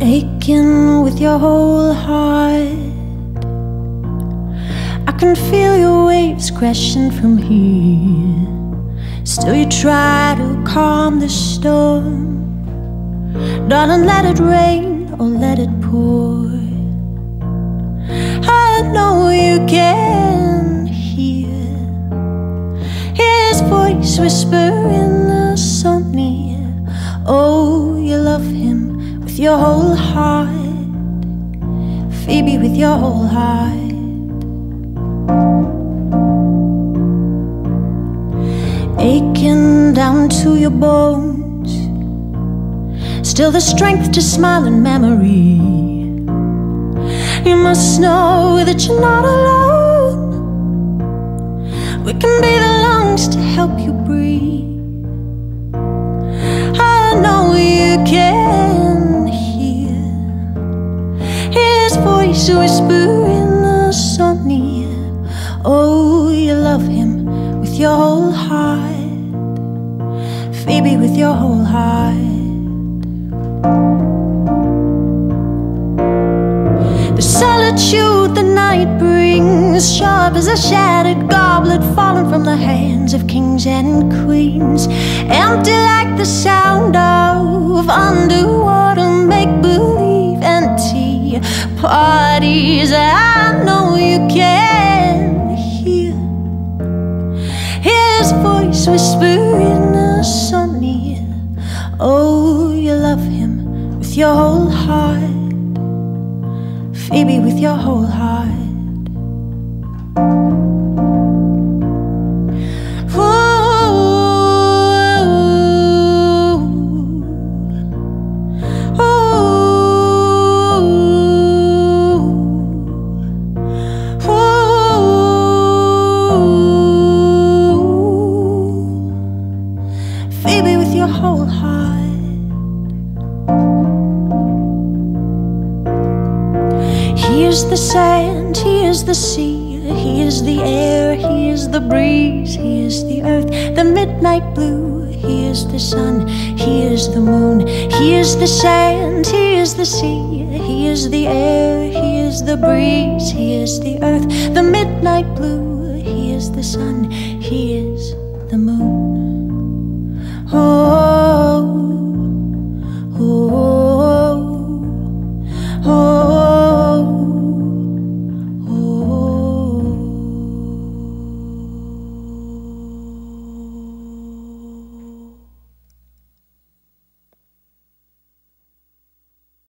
aching with your whole heart. I can feel your waves crashing from here. Still, you try to calm the storm. Darling, let it rain or let it pour. I know you can hear his voice whispering the sun near. Oh, with your whole heart, Phoebe, with your whole heart. Aching down to your bones, still the strength to smile in memory. You must know that you're not alone. We can be the lungs to help you breathe. Phoebe, with your whole heart. The solitude the night brings, sharp as a shattered goblet fallen from the hands of kings and queens, empty like the sound of underwater make believe and tea parties. I know you can hear his voice whisper in the sun near. Oh, you love him with your whole heart. Phoebe, with your whole heart. He is the sand, he is the sea, he is the air, he is the breeze, he is the earth, the midnight blue, he is the sun, he is the moon, he is the sand, he is the sea, he is the air, he is the breeze, he is the earth, the midnight blue, he is the sun, he is the moon.